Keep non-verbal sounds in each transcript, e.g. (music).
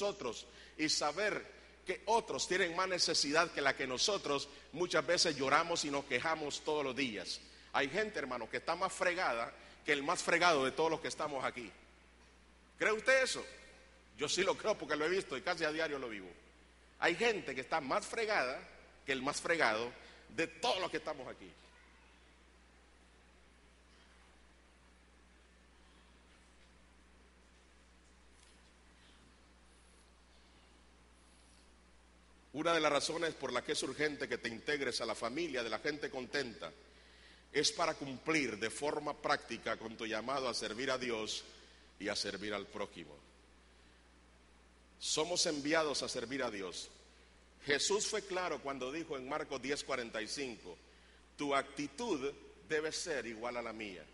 nosotros y saber que otros tienen más necesidad que la que nosotros muchas veces lloramos y nos quejamos todos los días. Hay gente, hermano, que está más fregada que el más fregado de todos los que estamos aquí. ¿Cree usted eso? Yo sí lo creo porque lo he visto y casi a diario lo vivo. Hay gente que está más fregada que el más fregado de todos los que estamos aquí. Una de las razones por las que es urgente que te integres a la familia de la gente contenta es para cumplir de forma práctica con tu llamado a servir a Dios y a servir al prójimo. Somos enviados a servir a Dios. Jesús fue claro cuando dijo en Marcos 10:45, tu actitud debe ser igual a la mía,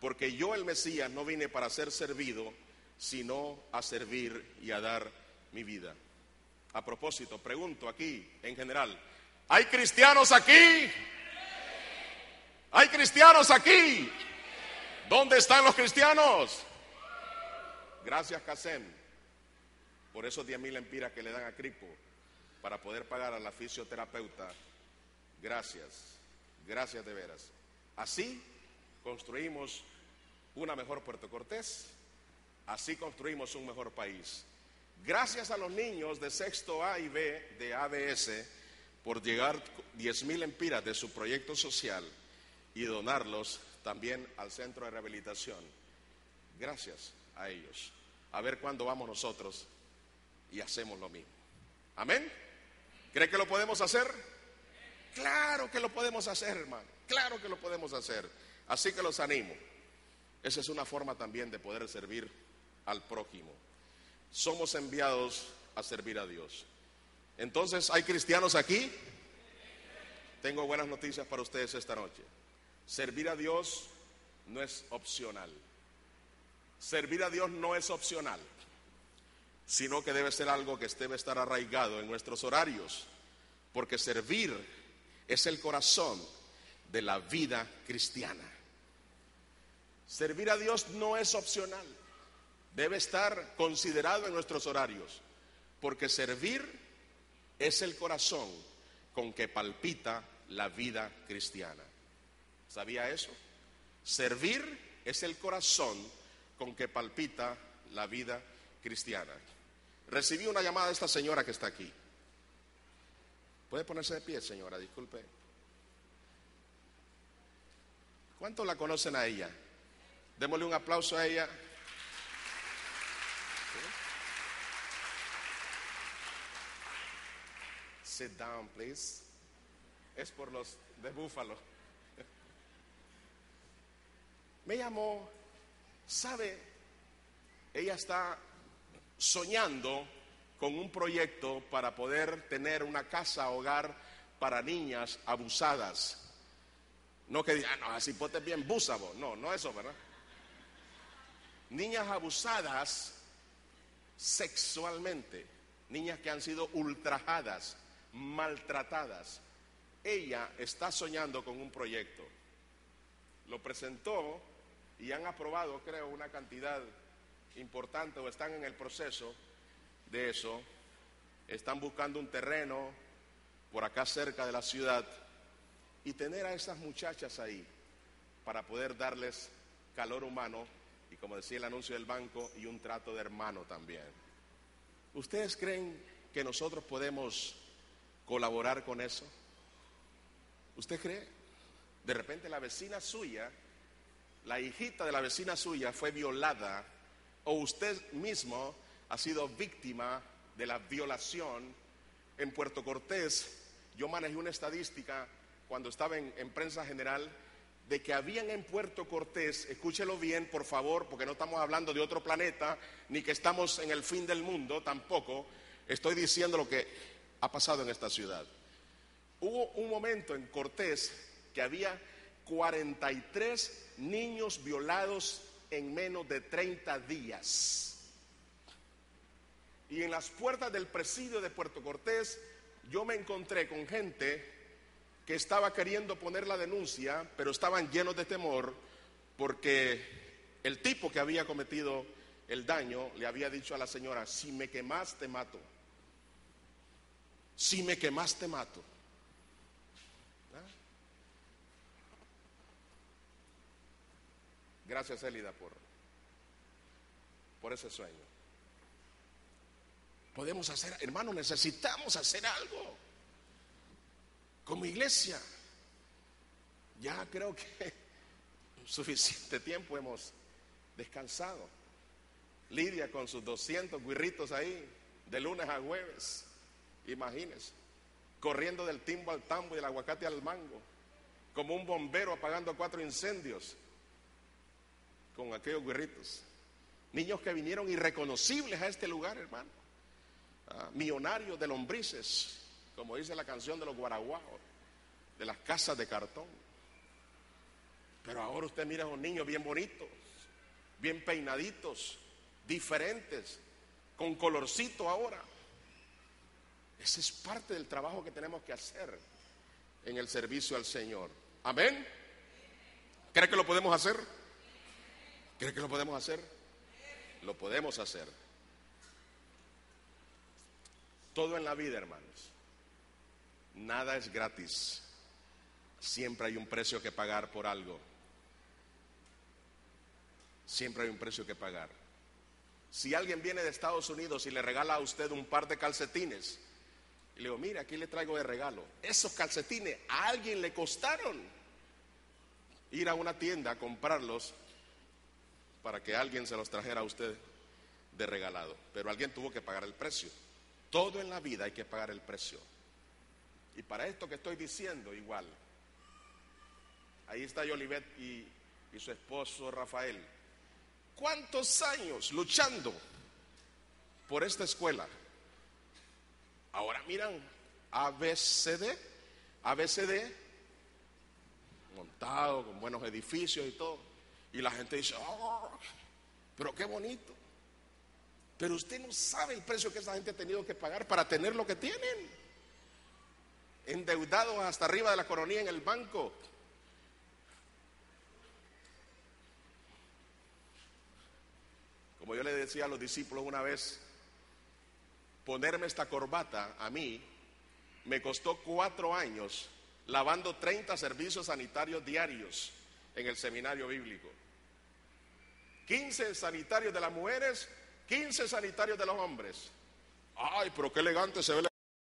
porque yo el Mesías no vine para ser servido, sino a servir y a dar mi vida. A propósito, pregunto aquí en general, ¿hay cristianos aquí? ¿Hay cristianos aquí? ¿Dónde están los cristianos? Gracias, Casem, por esos 10 mil empiras que le dan a Cripo para poder pagar a la fisioterapeuta. Gracias, gracias de veras. Así construimos una mejor Puerto Cortés, así construimos un mejor país. Gracias a los niños de sexto A y B de ABS por llegar 10 mil empiras de su proyecto social y donarlos también al centro de rehabilitación. Gracias a ellos. A ver cuándo vamos nosotros y hacemos lo mismo. Amén. ¿Cree que lo podemos hacer? Claro que lo podemos hacer, hermano. Claro que lo podemos hacer. Así que los animo. Esa es una forma también de poder servir al prójimo somos enviados a servir a Dios. Entonces, ¿hay cristianos aquí? Tengo buenas noticias para ustedes esta noche. Servir a Dios no es opcional. Servir a Dios no es opcional, sino que debe ser algo que debe estar arraigado en nuestros horarios, porque servir es el corazón de la vida cristiana. Servir a Dios no es opcional debe estar considerado en nuestros horarios, porque servir es el corazón con que palpita la vida cristiana. ¿Sabía eso? Servir es el corazón con que palpita la vida cristiana. Recibí una llamada de esta señora que está aquí. ¿Puede ponerse de pie, señora? Disculpe. ¿Cuántos la conocen a ella? Démosle un aplauso a ella. Sit down, please. Es por los de Búfalo. Me llamó, ¿sabe? Ella está soñando con un proyecto para poder tener una casa hogar para niñas abusadas. No que digan, ah, no, así pues bien búsabo. No, no eso, ¿verdad? Niñas abusadas sexualmente, niñas que han sido ultrajadas, maltratadas. Ella está soñando con un proyecto. Lo presentó y han aprobado, creo, una cantidad importante o están en el proceso de eso. Están buscando un terreno por acá cerca de la ciudad y tener a esas muchachas ahí para poder darles calor humano y como decía el anuncio del banco y un trato de hermano también. ¿Ustedes creen que nosotros podemos colaborar con eso? ¿Usted cree? De repente la vecina suya, la hijita de la vecina suya fue violada o usted mismo ha sido víctima de la violación en Puerto Cortés. Yo manejé una estadística cuando estaba en, en prensa general de que habían en Puerto Cortés, escúchelo bien por favor, porque no estamos hablando de otro planeta, ni que estamos en el fin del mundo tampoco, estoy diciendo lo que ha pasado en esta ciudad. Hubo un momento en Cortés que había 43 niños violados en menos de 30 días. Y en las puertas del presidio de Puerto Cortés yo me encontré con gente que estaba queriendo poner la denuncia, pero estaban llenos de temor porque el tipo que había cometido el daño, le había dicho a la señora, si me quemas te mato. Si me quemas te mato. ¿Ah? Gracias, Elida, por, por ese sueño. Podemos hacer, hermano, necesitamos hacer algo. Como iglesia, ya creo que (laughs) suficiente tiempo hemos descansado. Lidia con sus 200 guirritos ahí, de lunes a jueves, imagínense, corriendo del timbo al tambo y del aguacate al mango, como un bombero apagando cuatro incendios con aquellos guirritos. Niños que vinieron irreconocibles a este lugar, hermano. Ah, millonarios de lombrices, como dice la canción de los guaraguaos, de las casas de cartón. Pero ahora usted mira a los niños bien bonitos, bien peinaditos, diferentes, con colorcito ahora. Ese es parte del trabajo que tenemos que hacer en el servicio al Señor. Amén. ¿Cree que lo podemos hacer? ¿Cree que lo podemos hacer? Lo podemos hacer. Todo en la vida, hermanos. Nada es gratis. Siempre hay un precio que pagar por algo. Siempre hay un precio que pagar. Si alguien viene de Estados Unidos y le regala a usted un par de calcetines, y le digo, mire, aquí le traigo de regalo. Esos calcetines a alguien le costaron ir a una tienda a comprarlos para que alguien se los trajera a usted de regalado. Pero alguien tuvo que pagar el precio. Todo en la vida hay que pagar el precio. Y para esto que estoy diciendo, igual. Ahí está Yolivet y, y su esposo Rafael. ¿Cuántos años luchando por esta escuela? Ahora miran ABCD, ABCD, montado con buenos edificios y todo. Y la gente dice, oh, pero qué bonito. Pero usted no sabe el precio que esa gente ha tenido que pagar para tener lo que tienen. Endeudados hasta arriba de la coronilla en el banco. Como yo le decía a los discípulos una vez, ponerme esta corbata a mí me costó cuatro años lavando 30 servicios sanitarios diarios en el seminario bíblico. 15 sanitarios de las mujeres, 15 sanitarios de los hombres. Ay, pero qué elegante se ve.